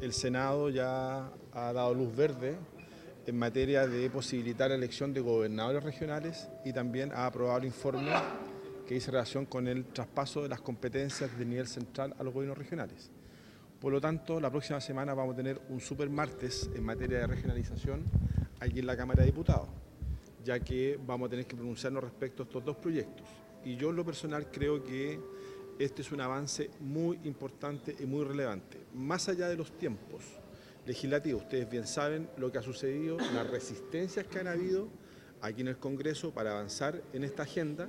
el Senado ya ha dado luz verde en materia de posibilitar la elección de gobernadores regionales y también ha aprobado el informe que dice relación con el traspaso de las competencias del nivel central a los gobiernos regionales. Por lo tanto, la próxima semana vamos a tener un super martes en materia de regionalización aquí en la Cámara de Diputados, ya que vamos a tener que pronunciarnos respecto a estos dos proyectos. Y yo en lo personal creo que este es un avance muy importante y muy relevante, más allá de los tiempos legislativos. Ustedes bien saben lo que ha sucedido, las resistencias que han habido aquí en el Congreso para avanzar en esta agenda,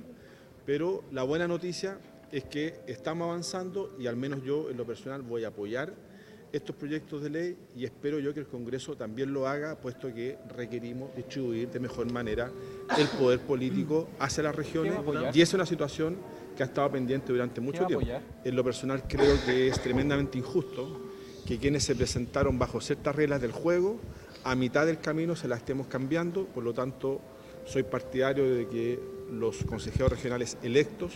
pero la buena noticia es que estamos avanzando y al menos yo en lo personal voy a apoyar estos proyectos de ley y espero yo que el Congreso también lo haga, puesto que requerimos distribuir de mejor manera el poder político hacia las regiones. Y es una situación que ha estado pendiente durante mucho tiempo. En lo personal creo que es tremendamente injusto que quienes se presentaron bajo ciertas reglas del juego, a mitad del camino se las estemos cambiando, por lo tanto soy partidario de que los consejeros regionales electos,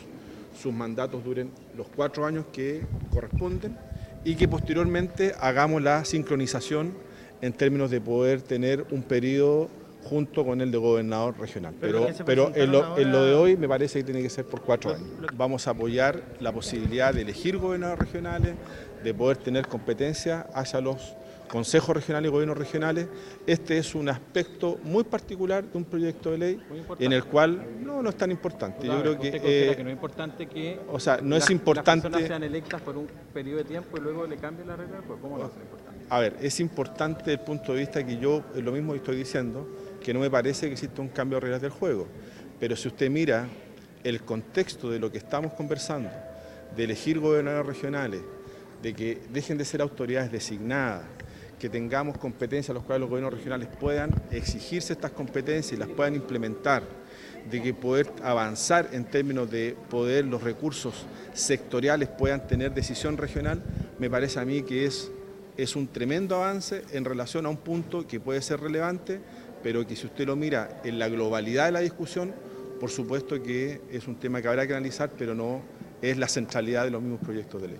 sus mandatos duren los cuatro años que corresponden y que posteriormente hagamos la sincronización en términos de poder tener un periodo junto con el de gobernador regional. Pero, pero en, lo, en, lo, de hoy me parece que tiene que ser por cuatro años. Vamos a apoyar la posibilidad de elegir gobernadores regionales, de poder tener competencia hacia los consejos regionales y gobiernos regionales. Este es un aspecto muy particular de un proyecto de ley en el cual no, no es tan importante. Yo creo que, eh, que no es importante que o sea, no es importante, las personas sean electas por un periodo de tiempo y luego le cambien la regla, pues ¿cómo no es importante? A ver, es importante desde el punto de vista que yo, lo mismo estoy diciendo, que no me parece que exista un cambio de reglas del juego. Pero si usted mira el contexto de lo que estamos conversando, de elegir gobernadores regionales, de que dejen de ser autoridades designadas, que tengamos competencias a los cuales los gobiernos regionales puedan exigirse estas competencias y las puedan implementar, de que poder avanzar en términos de poder los recursos sectoriales puedan tener decisión regional, me parece a mí que es, es un tremendo avance en relación a un punto que puede ser relevante, pero que si usted lo mira en la globalidad de la discusión, por supuesto que es un tema que habrá que analizar, pero no es la centralidad de los mismos proyectos de ley.